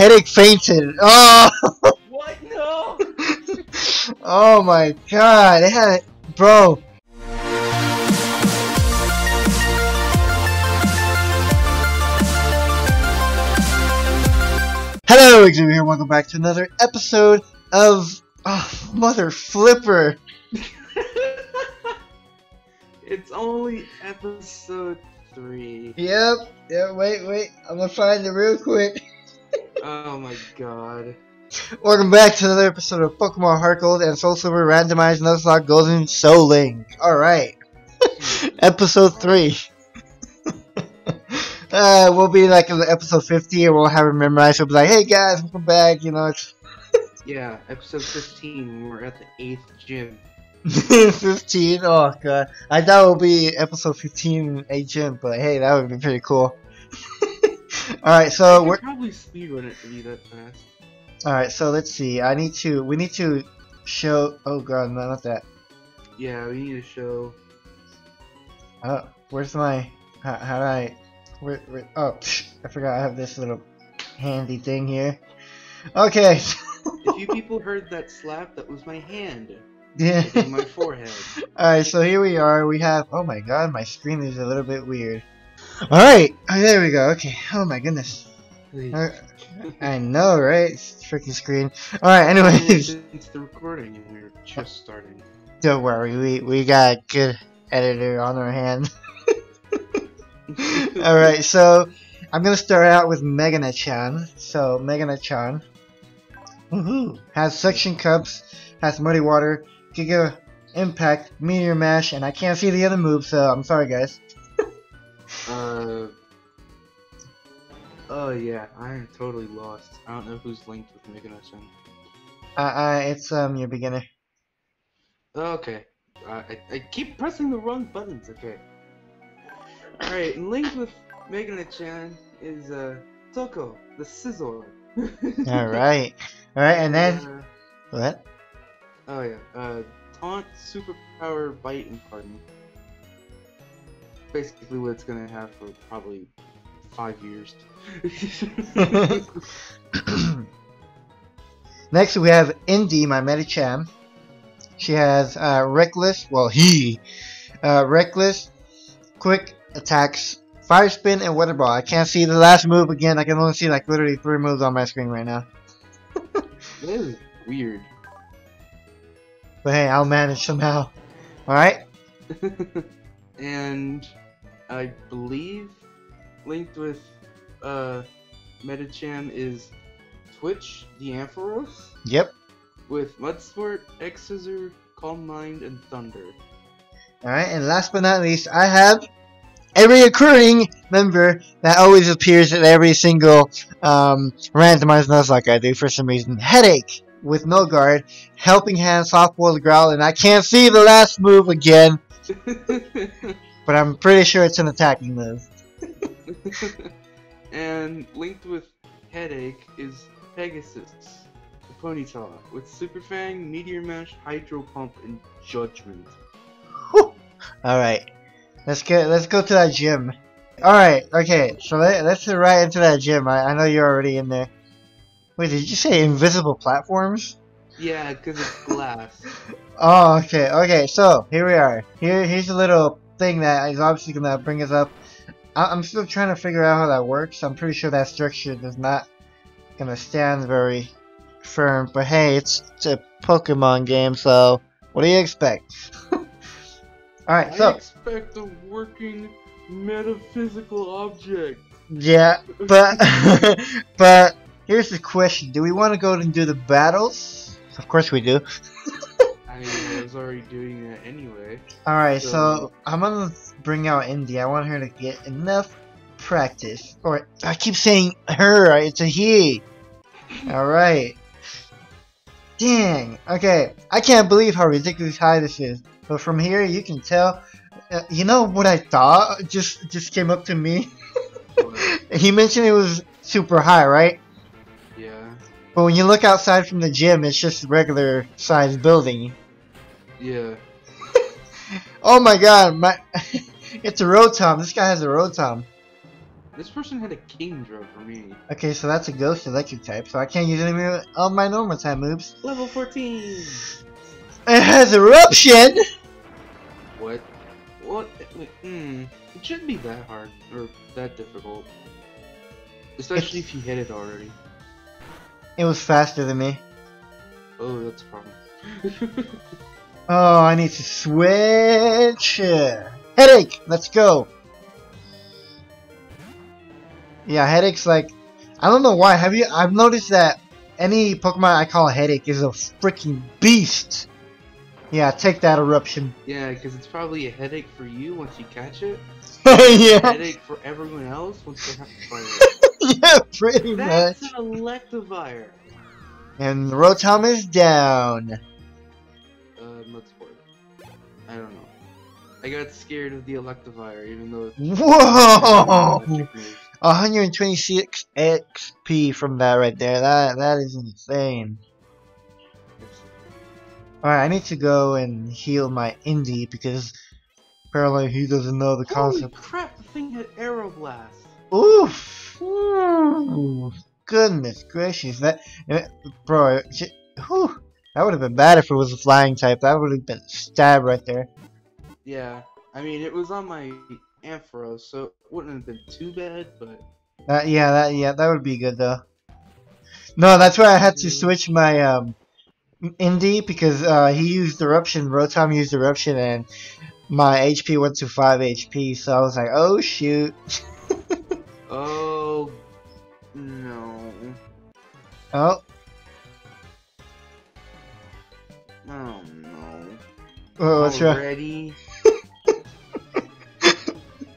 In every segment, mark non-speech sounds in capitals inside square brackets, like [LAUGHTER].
Headache fainted. Oh, What? No! [LAUGHS] oh my god. It had, bro. Hello, Xavier here. Welcome back to another episode of oh, Mother Flipper. [LAUGHS] it's only episode three. Yep. Yeah. Wait, wait. I'm gonna find it real quick. Oh my god. Welcome back to another episode of Pokemon Heart Gold and Soul Silver Randomized Nuzlocke Golden Soul Link. Alright. [LAUGHS] episode 3. [LAUGHS] uh, we'll be like in episode 50 and we'll have it memorized. We'll be like, hey guys, welcome back. You know, it's [LAUGHS] Yeah, episode 15, we're at the 8th gym. 15. Oh god. I thought it would be episode 15 agent, but hey, that would be pretty cool. Alright, so we're. probably speedrun it to be that fast. Alright, so let's see. I need to. We need to show. Oh god, no, not that. Yeah, we need to show. Uh, where's my? How, how do I? Where, where? Oh, psh, I forgot. I have this little handy thing here. Okay. [LAUGHS] If you people heard that slap, that was my hand yeah. my forehead. [LAUGHS] All right. So here we are. We have. Oh my God, my screen is a little bit weird. All right. Oh, there we go. Okay. Oh my goodness. I know, right? Freaking screen. All right. Anyways, It's the recording and we're just starting. don't worry. We we got a good editor on our hand. [LAUGHS] All right. So I'm gonna start out with Meganachan. So Meganachan. Woohoo! Has suction cups, has muddy water, Giga Impact, Meteor Mash, and I can't see the other moves, so I'm sorry guys. Uh. Oh yeah, I'm totally lost. I don't know who's linked with Meganation. Uh, uh, it's um your beginner. Okay. Uh, I, I keep pressing the wrong buttons, okay. Alright, and linked with Meganachan is uh Toko, the Scizor. [LAUGHS] All right, all right, and then Uh, what? oh yeah, uh Taunt, Superpower, Bite, and Pardon. Basically what it's gonna have for probably five years. [LAUGHS] Next we have Indy, my Medicham. She has uh, Reckless, well he, uh, Reckless, Quick Attacks, Fire Spin, and Weather Ball. I can't see the last move again. I can only see like literally three moves on my screen right now. [LAUGHS] this is weird. But hey, I'll manage somehow. Alright? [LAUGHS] and I believe linked with uh Metachan is Twitch, the Ampharos, Yep. with Mudsport, X Scissor, Calm Mind, and Thunder. Alright, and last but not least, I have a recurring member that always appears at every single um, randomized Nuzlocke I do for some reason. Headache with no guard, helping hand, softball growl, and I can't see the last move again, [LAUGHS] but I'm pretty sure it's an attacking move. [LAUGHS] and linked with Headache is Pegasus, the Ponyta, with Super Fang, Meteor Mash, Hydro Pump, and Judgment. Alright, let's get let's go to that gym. Alright, okay, so let, let's get right into that gym. I, I know you're already in there. Wait, did you say invisible platforms? Yeah, because it's glass. [LAUGHS] Oh, okay, okay. So here we are. Here, here's a little thing that is obviously gonna bring us up. I I'm still trying to figure out how that works. I'm pretty sure that structure is not gonna stand very firm. But hey, it's, it's a Pokemon game, so what do you expect? [LAUGHS] All right, I so expect a working metaphysical object. yeah, but [LAUGHS] but here's the question: Do we want to go and do the battles? Of course we do. [LAUGHS] I mean, I was already doing that anyway. Alright, so So- I'm gonna bring out Indy. I want her to get enough practice. Or I keep saying her, it's a he. Alright. Dang. Okay, I can't believe how ridiculously high this is. But from here, you can tell. Uh, you know what I thought just just came up to me? [LAUGHS] he mentioned it was super high, right? yeah, But when you look outside from the gym, it's just regular sized building. Yeah. [LAUGHS] Oh my god, my [LAUGHS] it's a Rotom. This guy has a Rotom. This person had a Kingdra for me. Okay, so that's a ghost electric type, so I can't use any of my normal type moves. Level 14! [LAUGHS] It has eruption! What? What? Wait, Hmm. It shouldn't be that hard, or that difficult. Especially if you hit it already. It was faster than me. Oh, that's a problem. Oh, I need to switch. Headache, let's go. Yeah, headache's like, I don't know why. Have you? I've noticed that any Pokemon I call a headache is a freaking beast. Yeah, take that eruption. yeah, because it's probably a headache for you once you catch it. [LAUGHS] yeah, Headache for everyone else once they have to fight it. [LAUGHS] yeah, pretty That's much. an Electivire! And Rotom is down. I got scared of the Electivire, even though Whoa! [LAUGHS] 126 XP from that right there. That that is insane. Alright, I need to go and heal my Indie because apparently he doesn't know the Holy concept. crap, the thing had Aeroblast! Oof! Ooh, goodness gracious. That, bro, whew, that would have been bad if it was a flying type. That would have been stab right there. Yeah, I mean, it was on my Ampharos, so it wouldn't have been too bad, but That, yeah, that, yeah, that would be good though. No, that's why I had to switch my, um, Indie because, uh, he used Eruption, Rotom used Eruption, and my HP went to 5 HP, so I was like, oh shoot. [LAUGHS] oh no, Oh, oh no. oh what's wrong?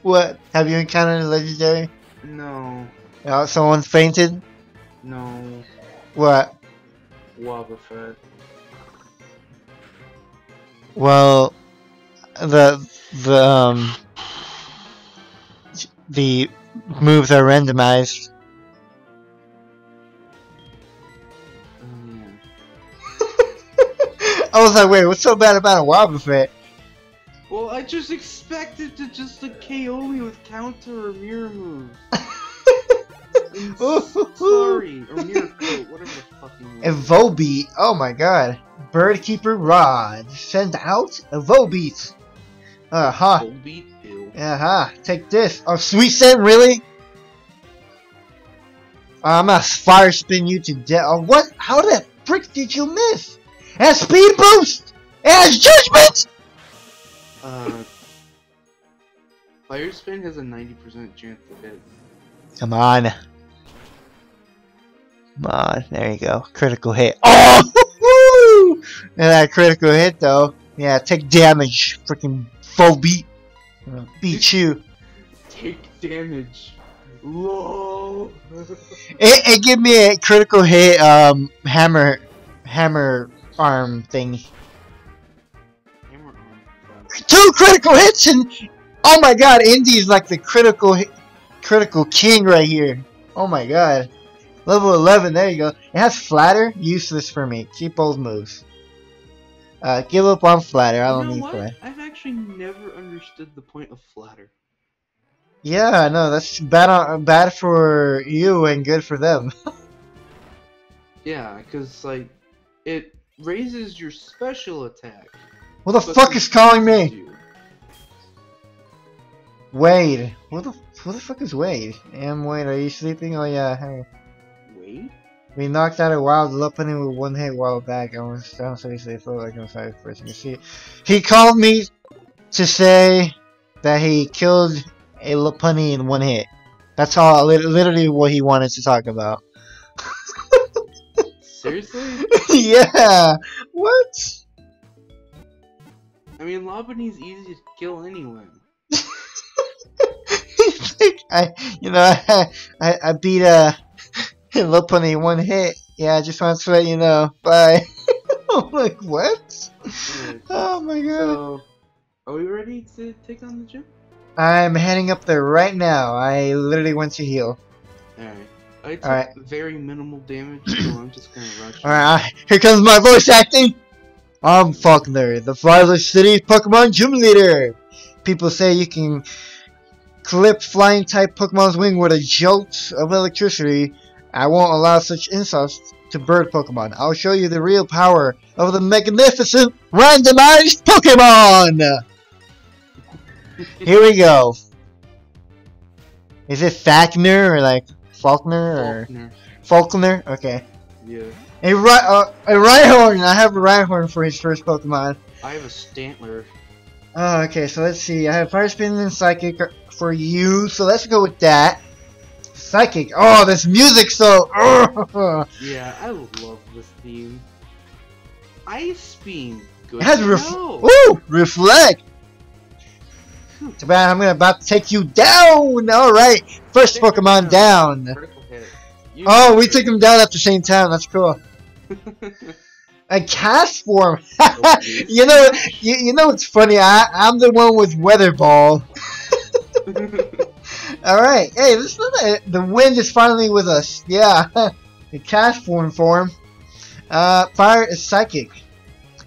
What? Have you encountered a legendary? No, Oh, someone fainted? no. What? Wobbuffet. Well, the the um the moves are randomized. Oh yeah. [LAUGHS] I was like, wait, what's so bad about a Wobbuffet? Well, I just expected to just to KO me with counter or mirror moves. [LAUGHS] Sorry, or mirror coat, whatever the fucking. A Volbeat. Oh my god. Bird Keeper Rod. Send out a Volbeat. Uh huh. Volbeat? Ew. Uh huh. Take this. Oh, Sweet Scent, really? I'm gonna fire spin you to death. Oh, what? How the frick did you miss? Has speed boost! Has judgment! Uh, Fire Spin has a 90% chance to hit. Come on. Come on. There you go. Critical hit. Oh! And that critical hit, though. Yeah, take damage. Freaking Volbeat. Beat you. Take damage. Whoa! It, it give me a critical hit, um, hammer, hammer arm thing. Hammer arm. Fun. Two critical hits and, oh my god, Indy's like the critical, critical king right here. Oh my god. Level 11, there you go. It has flatter, useless for me. Keep old moves. Uh, give up on flatter, I don't you know need what? flatter. I've actually never understood the point of flatter. Yeah, no, that's bad on, bad for you and good for them. [LAUGHS] Yeah, because, like, it raises your special attack. Who the but fuck is calling me? you. Wade. Who the who the fuck is Wade? Am Wade, are you sleeping? Oh yeah, hey. Wait? We knocked out a wild Lopunny with one hit a while back. I was down seriously felt like I'm sorry first you see. He called me to say that he killed a Lopunny in one hit. That's all literally what he wanted to talk about. [LAUGHS] Seriously? [LAUGHS] yeah. What? I mean, Lopunny's easy to kill anyway. [LAUGHS] I, you know, I, I, I beat uh, a [LAUGHS] Lopunny in one hit. Yeah, I just wanted to let you know. Bye. [LAUGHS] I'm like, what? Oh my god. so, are we ready to take on the gym? I'm heading up there right now. I literally went to heal. Alright. I took Alright. very minimal damage, so I'm just gonna rush. Alright, here comes my voice acting. I'm Falkner, the Violet City Pokemon Gym Leader. People say you can clip flying type Pokemon's wing with a jolt of electricity. I won't allow such insults to bird Pokemon. I'll show you the real power of the magnificent randomized Pokemon! Here we go. Is it Falkner or like Falkner or Falkner. Falkner? Okay. Yeah. A, Ri- uh, a Rhyhorn! I have a Rhyhorn for his first Pokemon. I have a Stantler. Oh, okay, so let's see. I have Fire Spin and Psychic for you, so let's go with that. Psychic. Oh, this music so. [LAUGHS] Yeah, I love this theme. Ice Beam. Good It has ref- know. Ooh, reflect. Too bad I'm gonna about to take you down. All right, first Pokemon down. Oh, we took him down at the same time. That's cool. A Castform. [LAUGHS] you know, you, you know it's funny? I I'm the one with Weather Ball. [LAUGHS] All right. Hey, this is not the wind is finally with us. Yeah, [LAUGHS] the Castform form. Uh, fire is psychic.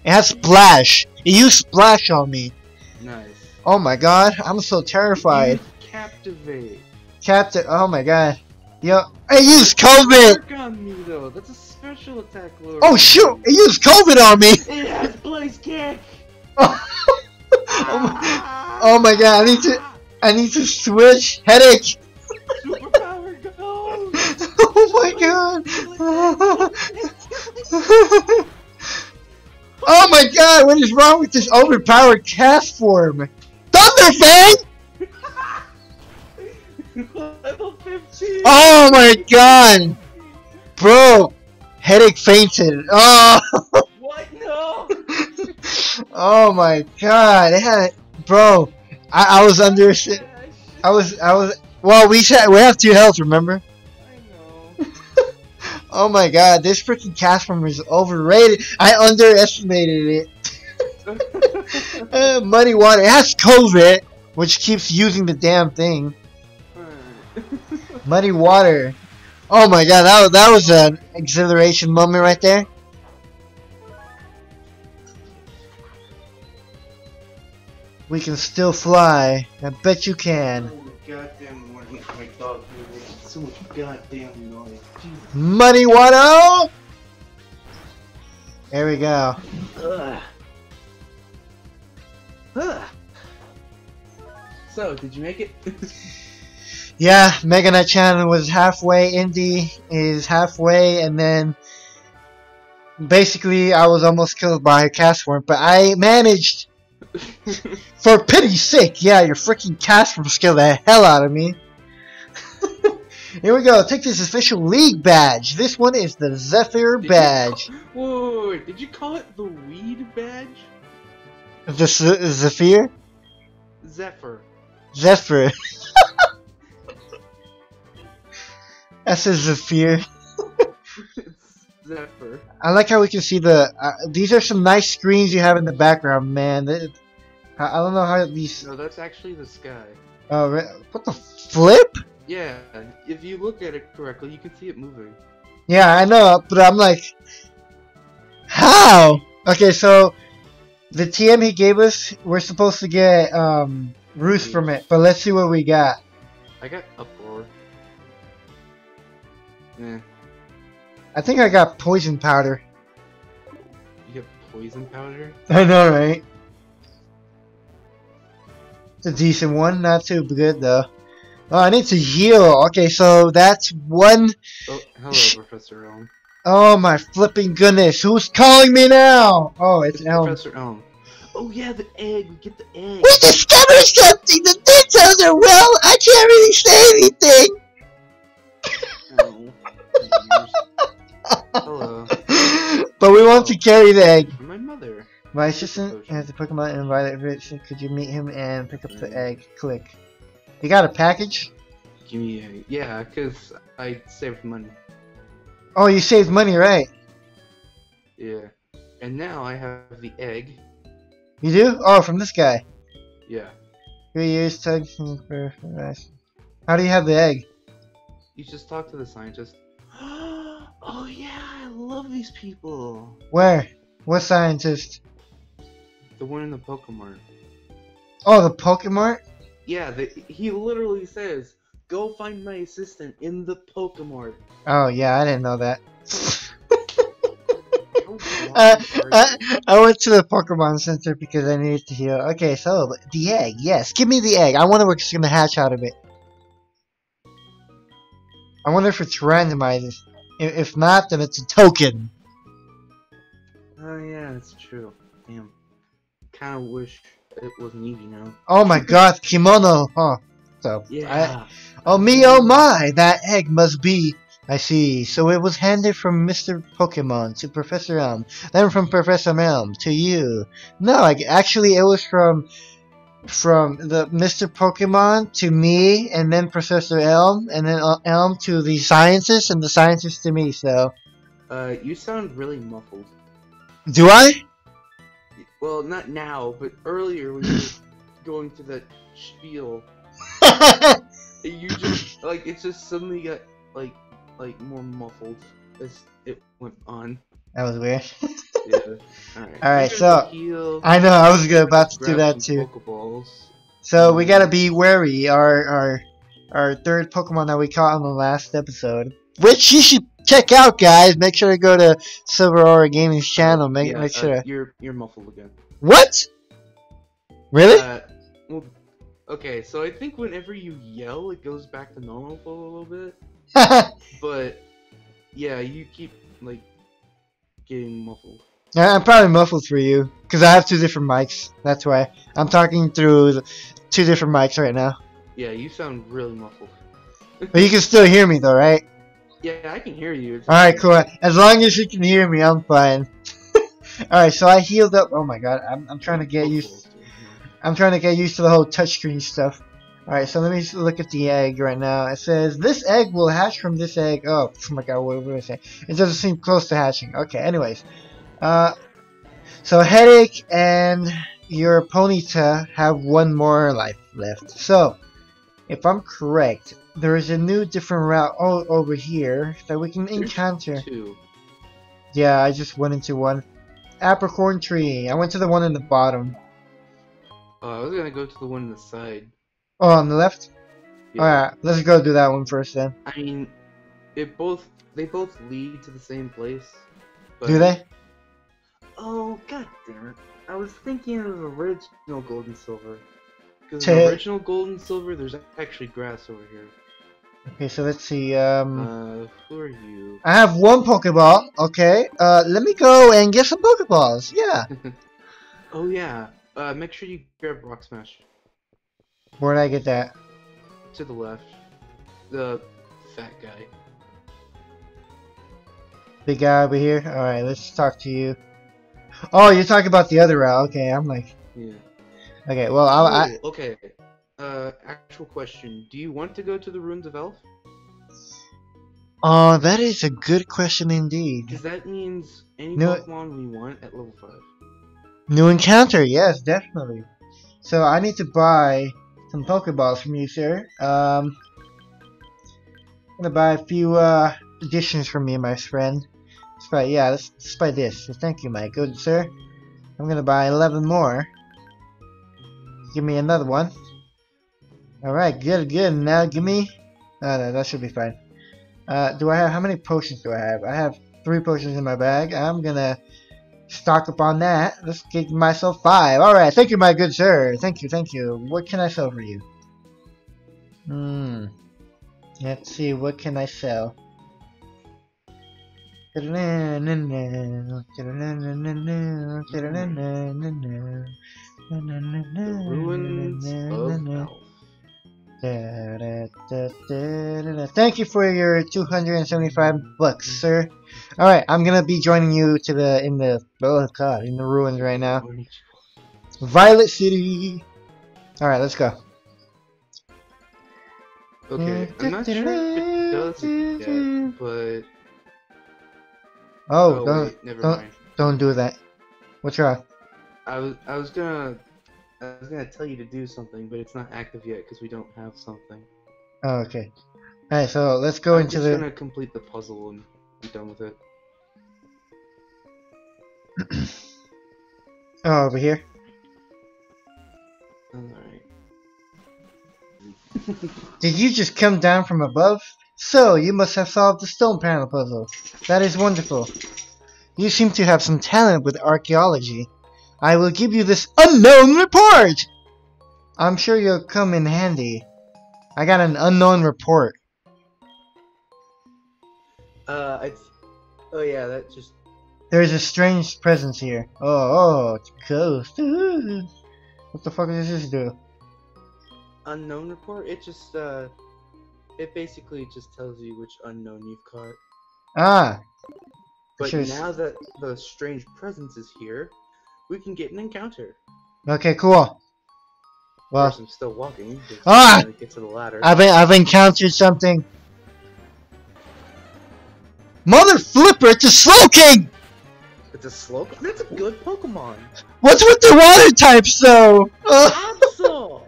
It has splash. It used splash on me. nice. Oh my god, I'm so terrified. Captivate. Captain. Oh my god. Yo, it used COVID. Work on me though. That's a special attack lure. Oh shoot! It used COVID on me. It has Blaze Kick. [LAUGHS] oh, my, oh my god! I need to. I need to switch. Headache. Superpower goes. [LAUGHS] oh my god. [LAUGHS] oh my god! What is wrong with this overpowered Castform? Thunderfang! Level 15. Oh my god! Bro, headache fainted. Oh. [LAUGHS] What? No. oh my god! Bro. I, I was under. I was. I was. Well, we had, we have two health. Remember? I know. [LAUGHS] Oh my god! This freaking Castform is overrated. I underestimated it. [LAUGHS] Uh, muddy water. It has COVID, which keeps using the damn thing. Muddy water. Oh my god! That was, that was an exhilaration moment right there. We can still fly. I bet you can. Money my goddamn morning, my dog making so much goddamn noise. Jesus. Muddy water! There we go. Ugh. Ugh. So, did you make it? [LAUGHS] Yeah, Mega Knight Chan was halfway, indie, is halfway, and then basically I was almost killed by a Castform, but I managed, [LAUGHS] for pity's sake, yeah, your freaking Castform scared the hell out of me. [LAUGHS] Here we go, take this official league badge. This one is the Zephyr Did badge. Whoa, did you call it the weed badge? The Z- Zephyr? Zephyr. Zephyr. [LAUGHS] That's a Zephyr. Zephyr. I like how we can see the. Uh, these are some nice screens you have in the background, man. I don't know how these. No, that's actually the sky. Uh, re- what the flip? Yeah, if you look at it correctly, you can see it moving. Yeah, I know, but I'm like, how? Okay, so the TM he gave us, we're supposed to get um Ruth from it, but let's see what we got. I got uproar. Yeah, I think I got poison powder. you get poison powder. I know, right? It's a decent one, not too good though. Oh, I need to heal. Okay, so that's one. Oh, hello, Professor Elm. Oh my flipping goodness, who's calling me now? Oh, it's Elm. Professor Elm. Oh yeah, the egg. We get the egg. We discovered something. The details are well. I can't really say anything. Hello, [LAUGHS] but we want to carry the egg. my mother. My assistant has a Pokemon in Violet Rich. Could you meet him and pick up the egg? Click. You got a package? Give me a yeah, cause I saved money. Oh, you saved money, right? Yeah, and now I have the egg. You do? Oh, from this guy. Yeah, Three years tug. How do you have the egg? you just talk to the scientist. Oh yeah, I love these people. Where? What scientist? The one in the Pokemon. Oh, the Pokemon? yeah, the, he literally says, "Go find my assistant in the Pokemon." Oh yeah, I didn't know that. [LAUGHS] Uh, I. I went to the Pokemon Center because I needed to heal. Okay, so the egg. Yes, give me the egg. I wonder what's gonna hatch out of it. I wonder if it's randomized. If, not, then it's a token. Oh yeah, that's true. Damn. Kind of wish it wasn't easy now. Oh my [LAUGHS] god, kimono. Huh. So, I, oh me, oh my, that egg must be. I see. So it was handed from Mr. Pokemon to Professor Elm, then from Professor Elm to you. No, like actually, it was from from the Mr. Pokemon to me, and then Professor Elm, and then uh, Elm to the scientists, and the scientists to me. So, Uh, you sound really muffled. do I? Well, not now, but earlier when you were [LAUGHS] going to that spiel, [LAUGHS] you just like it just suddenly got like like more muffled as it went on. Was weird. [LAUGHS] Yeah. Alright. Alright, so, heal, I know. I was gonna- about to do that too. Pokeballs. So we gotta be wary. Our our our third Pokemon that we caught on the last episode, which you should check out, guys. Make sure to go to Silver Aura Gaming's channel. Make Yeah, make uh, sure. you're you're muffled again. What? Really? Uh, well, okay, so I think whenever you yell, it goes back to normal for a little bit. [LAUGHS] But yeah, you keep like getting muffled. Yeah, I'm probably muffled for you because I have two different mics. That's why I'm talking through two different mics right now. Yeah, you sound really muffled. But you can still hear me though, right? Yeah, I can hear you. It's All right, cool. As long as you can hear me, I'm fine. [LAUGHS] All right, so I healed up. Oh my god, I'm I'm trying to get used. I'm trying to get used to the whole touchscreen stuff. Alright, so let me just look at the egg right now. It says, this egg will hatch from this egg. Oh, [LAUGHS] oh my god, what, what did I say? It doesn't seem close to hatching. Okay, anyways. Uh, so Headache and your Ponyta have one more life left. So, if I'm correct, there is a new different route o- over here that we can There's encounter. Two. Yeah, I just went into one. Apricorn tree. I went to the one in the bottom. Oh, I was gonna go to the one on the side. Oh, on the left? Yeah. Alright, let's go do that one first then. I mean, it both they both lead to the same place. But... Do they? Oh god damn it! I was thinking of original gold and silver. Because original gold and silver, there's actually grass over here. Okay, so let's see. Um, Uh, who are you? I have one Pokeball. Okay. Uh, let me go and get some Pokeballs. Yeah. [LAUGHS] oh yeah. Uh, make sure you grab Rock Smash Where'd I get that? to the left. The fat guy. Big guy over here. All right, let's talk to you. Oh, you're talking about the other route. Okay, I'm like, Yeah. okay. Well, I, I Oh, okay. Uh, actual question. Do you want to go to the Ruins of Alph? oh, that is a good question indeed. Because that means any No. Pokemon we want at level 5. New encounter. Yes, definitely. So I need to buy some Pokeballs from you, sir. Um, I'm gonna buy a few uh additions from you, my friend. Let's yeah, let's, let's this. So thank you, my good sir. I'm gonna buy 11 more. Give me another one. Alright, good, good. Now give me... Oh, no, that should be fine. Uh, do I have... How many potions do I have? I have three potions in my bag. I'm gonna stock up on that. Let's get myself five. Alright, thank you, my good sir. Thank you, thank you. What can I sell for you? Hmm. Let's see, what can I sell? The Ruins of. Thank you for your 275 bucks, sir. Alright, I'm gonna be joining you to the, in the, oh god, in the ruins right now. Violet City! Alright, let's go. Okay, I'm not sure if it does yet, but... Oh, oh don't, wait, never don't- mind. don't do that. What's wrong? I was, I was gonna... I was gonna tell you to do something, but it's not active yet because we don't have something. Oh, okay. Alright, so let's go I'm into just the... gonna complete the puzzle and be done with it. [CLEARS THROAT] Oh, over here? Alright. [LAUGHS] Did you just come down from above? So, you must have solved the stone panel puzzle. That is wonderful. You seem to have some talent with archaeology. I will give you this unknown report! I'm sure you'll come in handy. I got an unknown report. Uh, I. Oh yeah, that just. There's a strange presence here. Oh, oh, it's a ghost. Ooh. [LAUGHS] What the fuck does this do? unknown report. It just uh, it basically just tells you which unknown you've caught. Ah, But Sure. now that the strange presence is here, we can get an encounter. okay, cool. Well, I'm still walking. Ah! get to the ladder. I've I've encountered something. Mother flipper, it's a Slowking. It's a slow. That's a good Pokemon. What's with the water types though? [LAUGHS] Absol.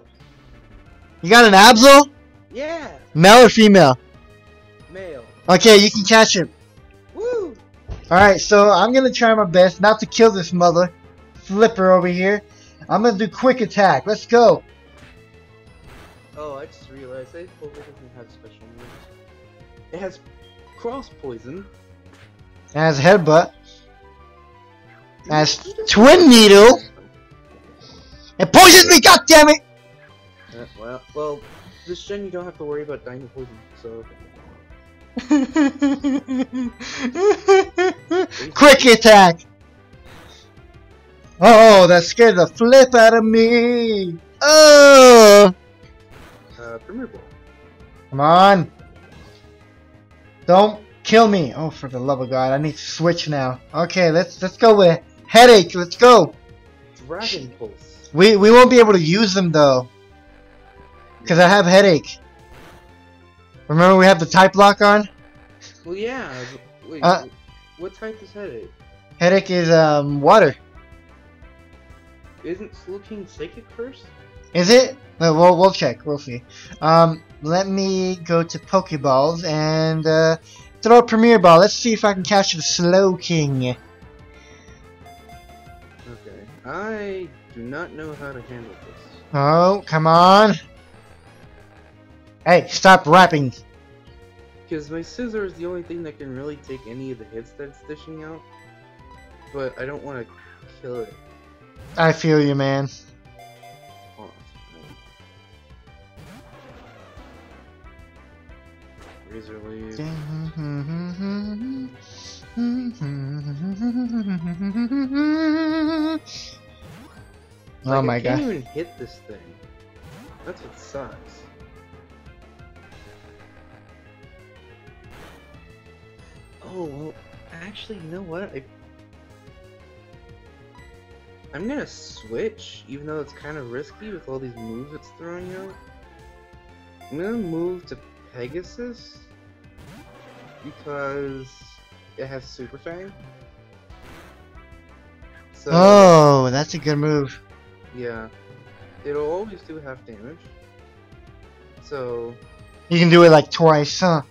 you got an Absol? yeah, Male or female? male. Okay, you can catch him. Woo! Alright, so I'm gonna try my best not to kill this mother flipper over here. I'm gonna do quick attack. Let's go. Oh, I just realized that Pokemon doesn't have special moves. It has cross poison. It has headbutt. It has twin needle. It poisons me, God damn it! Uh, well, well, this gen you don't have to worry about dying of poison. So [LAUGHS] Quick attack! Oh, that scared the flip out of me! Oh! uh, Premier Ball. Come on! Don't kill me! Oh, for the love of God, I need to switch now. Okay, let's let's go with headache. Let's go. Dragon Pulse. We we won't be able to use them though, cause I have headache. Remember we have the type lock on. Well, yeah. Wait, Uh, what type is headache? Headache is um water. Isn't Slowking psychic first? Is it? Well, we'll, we'll check. We'll see. Um, let me go to Pokeballs and uh, throw a Premier Ball. Let's see if I can catch the Slowking. Okay. I do not know how to handle this. Oh, come on. Hey, stop rapping. Because my Scizor is the only thing that can really take any of the hits that it's dishing out. But I don't want to kill it. I feel you, man. Razor leaf. Oh Like, my I can't god. even hit this thing. That's what sucks. Oh, well, actually, you know what? I... I'm gonna switch, even though it's kind of risky with all these moves it's throwing out. I'm gonna move to Pegasus because it has Super Fang. So, Oh, that's a good move. yeah. It'll always do half damage. So, You can do it like twice, huh?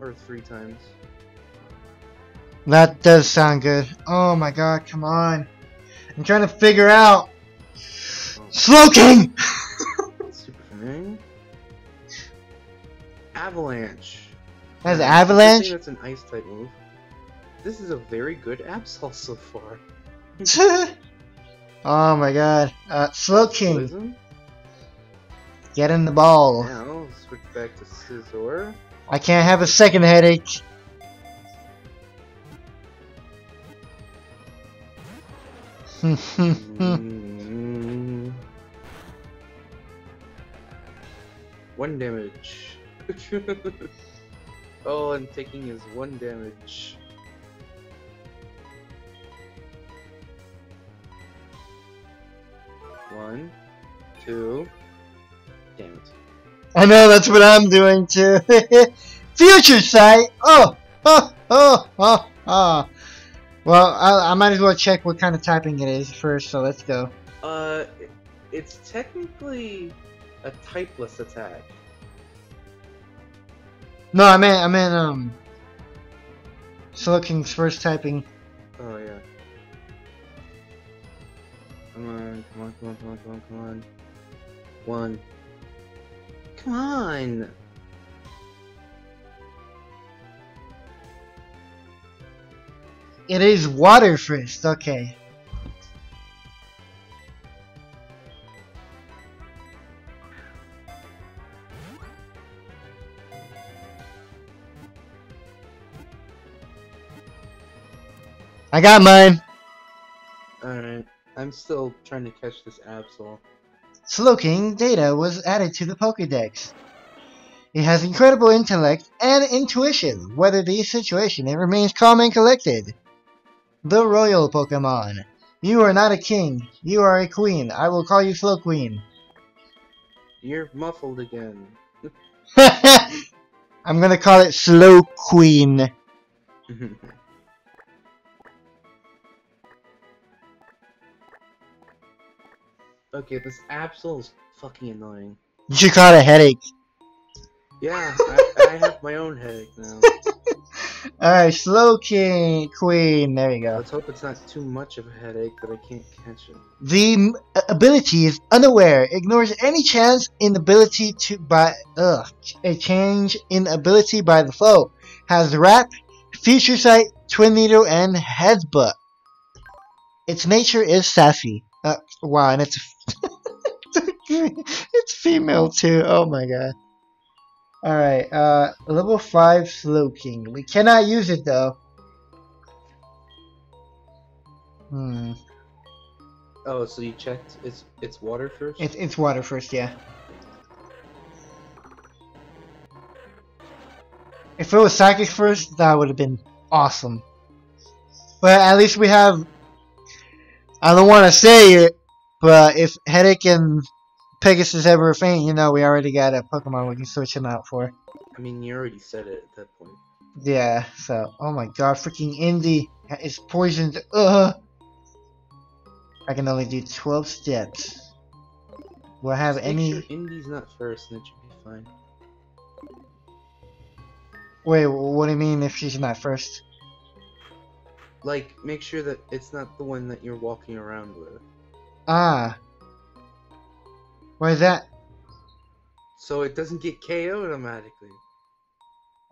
or three times. That does sound good. Oh my god, come on. I'm trying to figure out. Slowking! Super. [LAUGHS] Avalanche. That's Avalanche? I think that's an ice type move. This is a very good Absol so far. [LAUGHS] oh my god. Uh, Slowking, get in the ball. Now, switch back to Scizor. I can't have a second headache. [LAUGHS] One damage. [LAUGHS] All I'm taking is one damage. One, two, damn it. I know that's what I'm doing too. [LAUGHS] Future sight. Oh, oh, oh, oh, oh. Well, I, I might as well check what kind of typing it is first. So let's go. Uh, it's technically a typeless attack. No, I meant I meant um. Slow first typing. Oh yeah. Come on, come on, come on, come on, come on, come on. One, Come on. It is water first, okay. I got mine. Alright. I'm still trying to catch this Absol. Slowking data was added to the Pokedex. It has incredible intellect and intuition. Whether the situation, it remains calm and collected. The Royal Pokemon. You are not a king. You are a queen. I will call you Slow Queen. You're muffled again. [LAUGHS] I'm gonna call it Slow Queen. [LAUGHS] okay, this Absol is fucking annoying. You call a headache. Yeah, I, I have my own headache now. [LAUGHS] Alright, Slow King Queen. There you go. Let's hope it's not too much of a headache that I can't catch it. The ability is unaware, ignores any chance in ability to by ugh, a change in ability by the foe. Has Wrap, Future Sight, Twin Needle, and Headbutt. Its nature is sassy. Uh, wow, and it's [LAUGHS] it's female too. Oh my god. Alright, uh, level 5 Slowking. We cannot use it though. Hmm. Oh, so you checked it's it's water first? It's it's water first, yeah. If it was psychic first, that would have been awesome. But at least we have. I don't want to say it, but if Headache and Pegasus ever faint, you know we already got a Pokemon we can switch him out for. I mean, you already said it at that point. Yeah. So, oh my God, freaking Indy is poisoned. Ugh. I can only do 12 steps. Will I have Just any? Sure Indy's not first, and it should be fine. Wait, what do you mean if she's not first? Like, make sure that it's not the one that you're walking around with. Ah. Why is that? So it doesn't get KO automatically.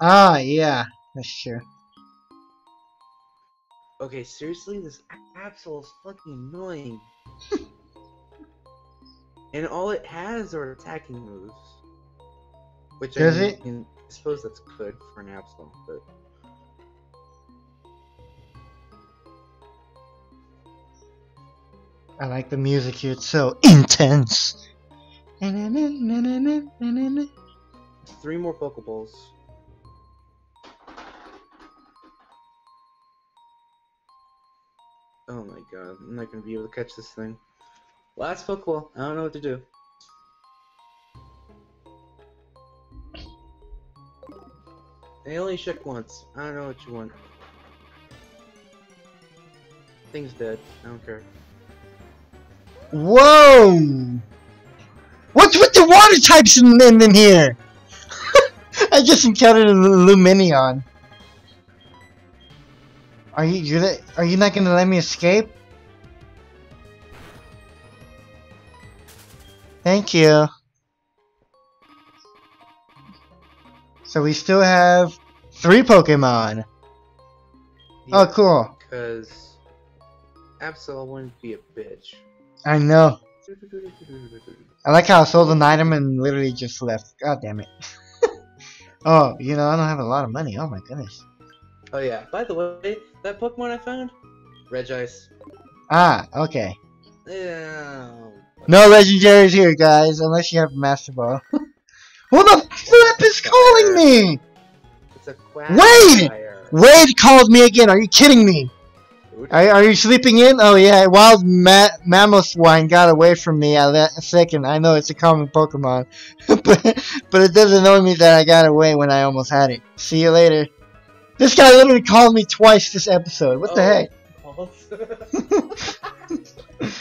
Ah, yeah, that's true. Okay, seriously, this Absol is fucking annoying. [LAUGHS] and all it has are attacking moves. Which Does I mean, it? can- I suppose that's good for an Absol, but I like the music here, it's so intense. Three more Pokeballs. Oh my god, I'm not gonna be able to catch this thing. Last Pokeball, I don't know what to do. They only shook once. I don't know what you want. Thing's dead. I don't care. Whoa! What's with the water types in, in, in here? [LAUGHS] I just encountered a Lumineon. Are you you're the, are you not gonna let me escape? Thank you. So we still have three Pokemon. Oh, cool. Because Absol wouldn't be a bitch. I know. I like how I sold an item and literally just left. God damn it. [LAUGHS] oh, you know, I don't have a lot of money. Oh my goodness. Oh yeah, by the way, that Pokemon I found? Regice. Ah, okay. Yeah. No legendaries here, guys, unless you have Master Ball. [LAUGHS] Who the flip is calling me? It's a Wait! Quagsire. Wade called me again. Are you kidding me? Are, are you sleeping in? Oh yeah, wild ma Mamoswine got away from me at that second. I know it's a common Pokemon, [LAUGHS] but but it doesn't annoy me that I got away when I almost had it. See you later. This guy literally called me twice this episode. What the Oh. heck? [LAUGHS]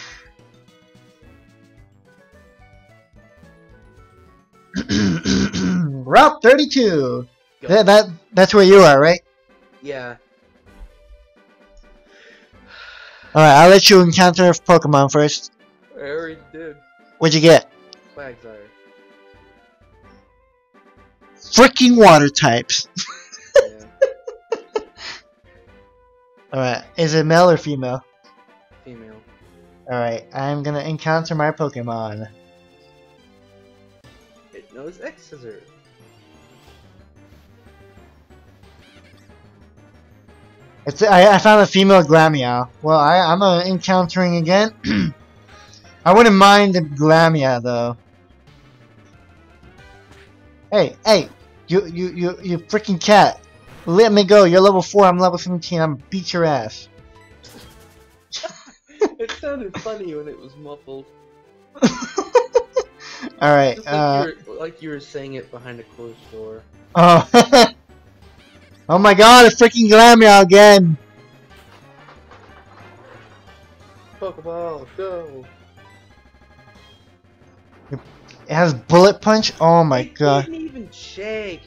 [LAUGHS] Route 32. That, that that's where you are, right? yeah. All right, I'll let you encounter Pokemon first. I already did. What'd you get? Quagsire. freaking water types. [LAUGHS] yeah. Alright, is it male or female? Female. Alright, I'm gonna encounter my Pokemon. It knows X scissor. It's I, I found a female Glameow. Well, I, I'm uh, encountering again. [CLEARS THROAT] I wouldn't mind the Glameow though. Hey, hey, you, you, you, you freaking cat! Let me go. You're level four. I'm level 17. I'm beat your ass. [LAUGHS] it sounded funny when it was muffled. [LAUGHS] All right. Like, Uh, you were, like you were saying it behind a closed door. oh. [LAUGHS] oh my God! A freaking Glameow again. Pokeball, go! It has bullet punch. Oh my it God. didn't even shake.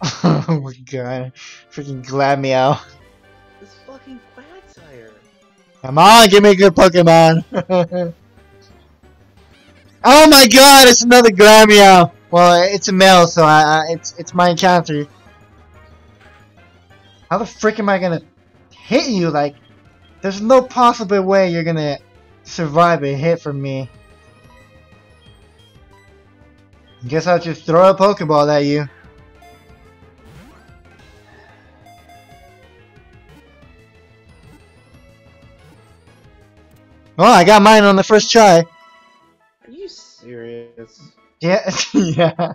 [LAUGHS] oh my God! Freaking Glameow. This fucking Quagsire. Come on, give me a good Pokemon. [LAUGHS] oh my god, it's another Glameow. Well, it's a male, so I, I, it's it's my encounter. How the frick am I gonna hit you? Like, there's no possible way you're gonna survive a hit from me. Guess I'll just throw a Pokeball at you. Oh, I got mine on the first try. Are you serious? Yeah, [LAUGHS] yeah.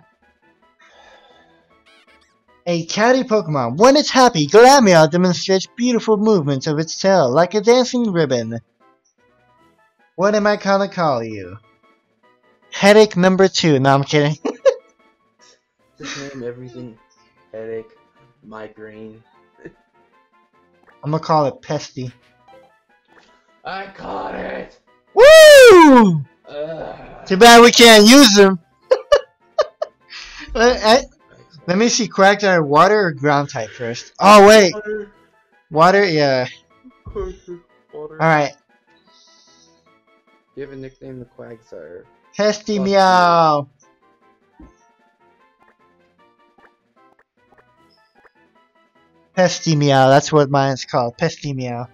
A catty Pokemon. When it's happy, Glameow demonstrates beautiful movements of its tail, like a dancing ribbon. What am I gonna call you? Headache number two. No, I'm kidding. [LAUGHS] Just name everything. Headache, migraine. I'm gonna call it Pesty. I caught it! Woo! Ugh. Too bad we can't use them. let, [LAUGHS] uh, I- let me see Quagsire water or ground type first. Oh, wait. Water. Water? Yeah. Alright. You have a nickname, the Quagsire. Pesty Fuck meow. Pesty meow, that's what mine's called. Pesty meow.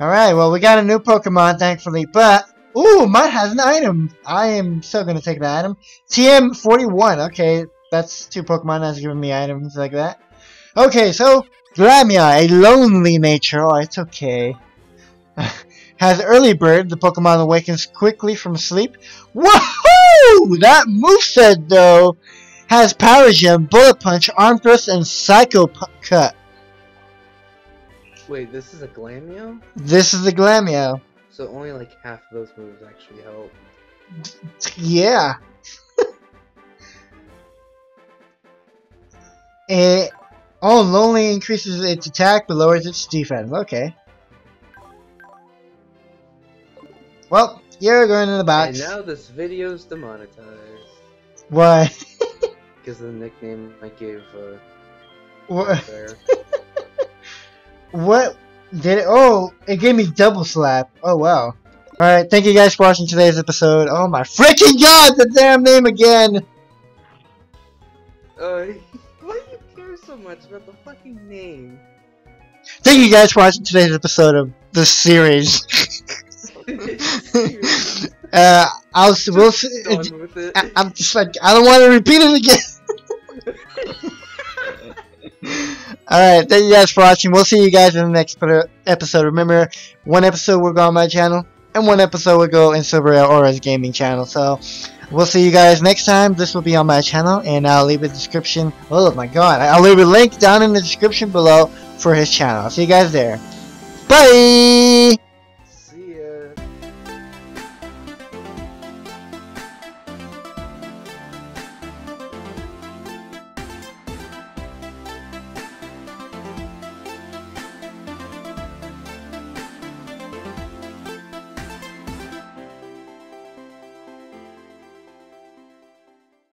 Alright, well we got a new Pokemon thankfully, but ooh, mine has an item. I am still gonna take the item. TM41, okay, that's two Pokemon that's giving me items like that. Okay, so Glameow, a lonely nature, oh it's okay. [LAUGHS] has early bird, the Pokemon awakens quickly from sleep. Woohoo! That moveset though has Power Gem, Bullet Punch, Arm Thrust, and Psycho Pu- Cut. Wait, this is a Glameow? This is the Glameow. So only like half of those moves actually help. Yeah. It oh, only increases its attack but lowers its defense. Okay. Well, you're going in the box. And now this video's demonetized. Why? [LAUGHS] Because of the nickname I gave uh, What? [LAUGHS] What did it? Oh, it gave me double slap. Oh wow. Alright, thank you guys for watching today's episode. Oh my freaking god, the damn name again! Uh, much about the fucking name? Thank you guys for watching today's episode of the series. [LAUGHS] Uh, I'll we'll s- done. I, I'm just like I don't want to repeat it again. [LAUGHS] Alright, thank you guys for watching. We'll see you guys in the next episode. Remember, one episode will go on my channel, and one episode will go in Silver Aura's gaming channel. So, we'll see you guys next time. This will be on my channel, and I'll leave a description. Oh my god, I'll leave a link down in the description below for his channel. I'll see you guys there. Bye!